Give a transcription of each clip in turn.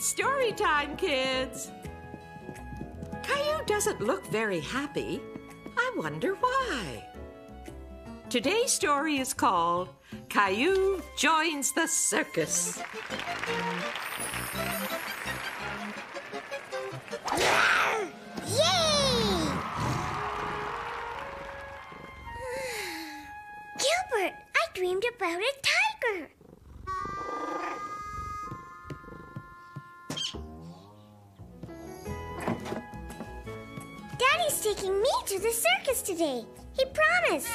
It's story time, kids. Caillou doesn't look very happy. I wonder why. Today's story is called Caillou Joins the Circus. Yay! Gilbert, I dreamed about a Taking me to the circus today. He promised.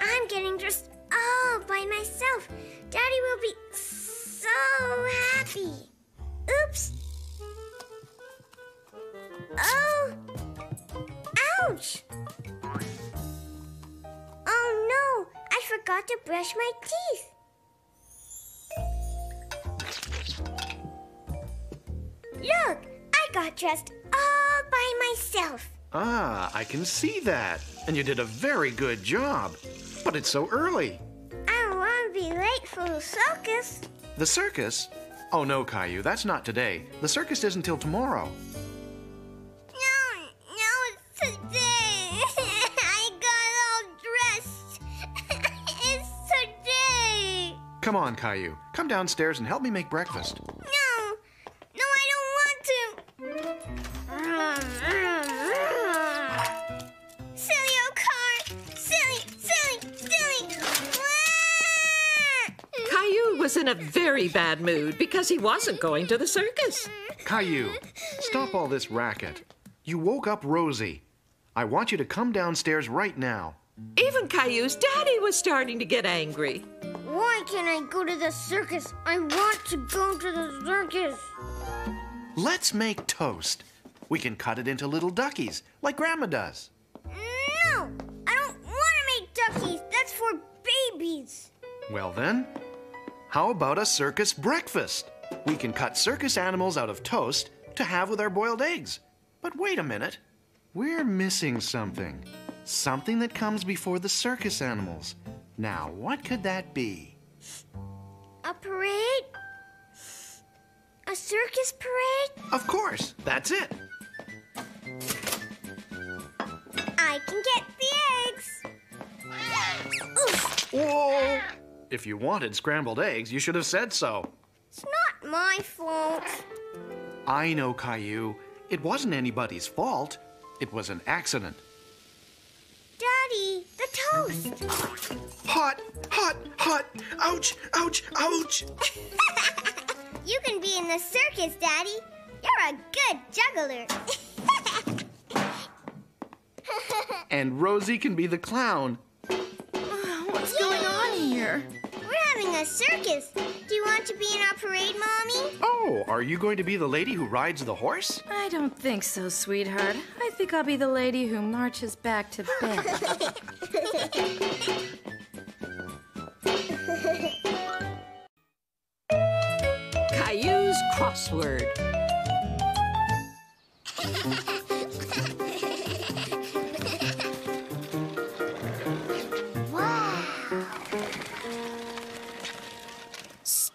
I'm getting dressed all by myself. Daddy will be so happy. Oops. Oh! Ouch! Oh no! I forgot to brush my teeth. Look! I got dressed all by myself. Ah, I can see that. And you did a very good job. But it's so early. I don't want to be late for the circus. The circus? Oh no, Caillou, that's not today. The circus isn't till tomorrow. No, no, it's today. I got all dressed. it's today. Come on, Caillou. Come downstairs and help me make breakfast. No, no, I don't want to. Was in a very bad mood because he wasn't going to the circus. Caillou, stop all this racket. You woke up Rosie. I want you to come downstairs right now. Even Caillou's daddy was starting to get angry. Why can't I go to the circus? I want to go to the circus. Let's make toast. We can cut it into little duckies, like Grandma does. No, I don't want to make duckies. That's for babies. Well then, how about a circus breakfast? We can cut circus animals out of toast to have with our boiled eggs. But wait a minute. We're missing something. Something that comes before the circus animals. Now, what could that be? A parade? A circus parade? Of course, that's it. I can get If you wanted scrambled eggs, you should have said so. it's not my fault. I know, Caillou. It wasn't anybody's fault. It was an accident. Daddy, the toast. Hot, hot, hot. Ouch, ouch, ouch. you can be in the circus, Daddy. You're a good juggler. And Rosie can be the clown. What's going on here? We're having a circus. Do you want to be in our parade, Mommy? Oh, are you going to be the lady who rides the horse? I don't think so, sweetheart. I think I'll be the lady who marches back to bed. Caillou's crossword.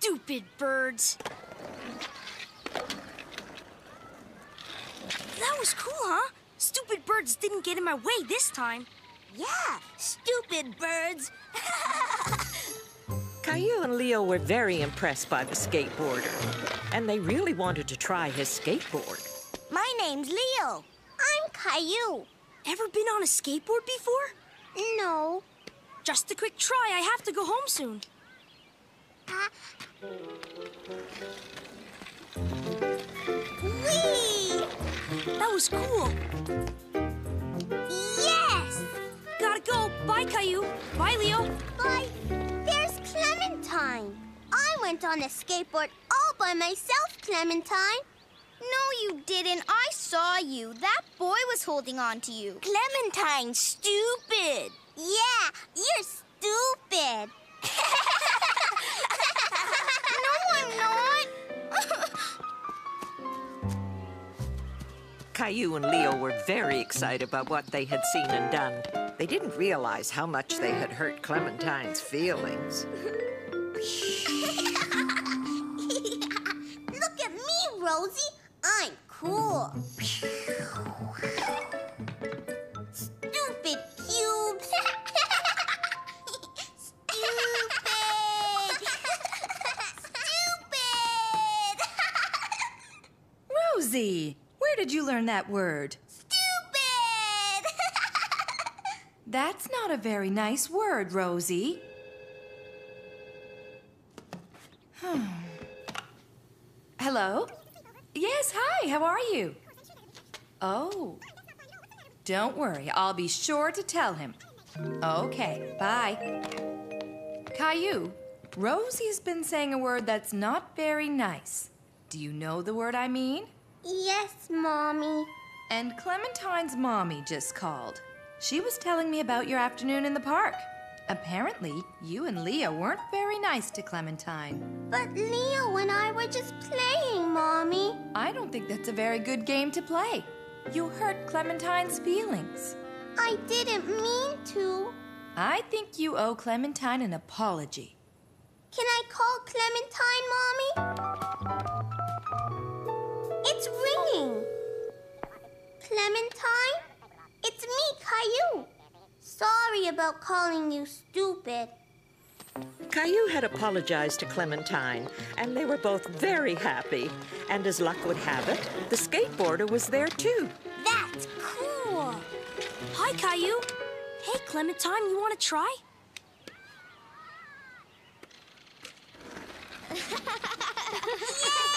Stupid birds. That was cool, huh? Stupid birds didn't get in my way this time. Yeah, stupid birds. Caillou and Leo were very impressed by the skateboarder, and they really wanted to try his skateboard. My name's Leo. I'm Caillou. Ever been on a skateboard before? No. Just a quick try. I have to go home soon. Uh, Whee! That was cool. Yes! Gotta go. Bye, Caillou. Bye, Leo. Bye. There's Clementine. I went on a skateboard all by myself, Clementine. No, you didn't. I saw you. That boy was holding on to you. Clementine, stupid. Yeah, you're stupid. Caillou and Leo were very excited about what they had seen and done. They didn't realize how much they had hurt Clementine's feelings. Look at me, Rosie. I'm cool. Did you learn that word? Stupid. That's not a very nice word, Rosie. Hmm. Hello? Yes, hi, how are you? Oh. Don't worry, I'll be sure to tell him. Okay, bye. Caillou, Rosie's been saying a word that's not very nice. Do you know the word I mean? Yes, Mommy. And Clementine's mommy just called. She was telling me about your afternoon in the park. Apparently, you and Leah weren't very nice to Clementine. But Leo and I were just playing, Mommy. I don't think that's a very good game to play. You hurt Clementine's feelings. I didn't mean to. I think you owe Clementine an apology. Can I call Clementine, Mommy? It's ringing. Clementine? It's me, Caillou. Sorry about calling you stupid. Caillou had apologized to Clementine, and they were both very happy. And as luck would have it, the skateboarder was there too. That's cool. Hi, Caillou. Hey, Clementine, you want to try? Yay,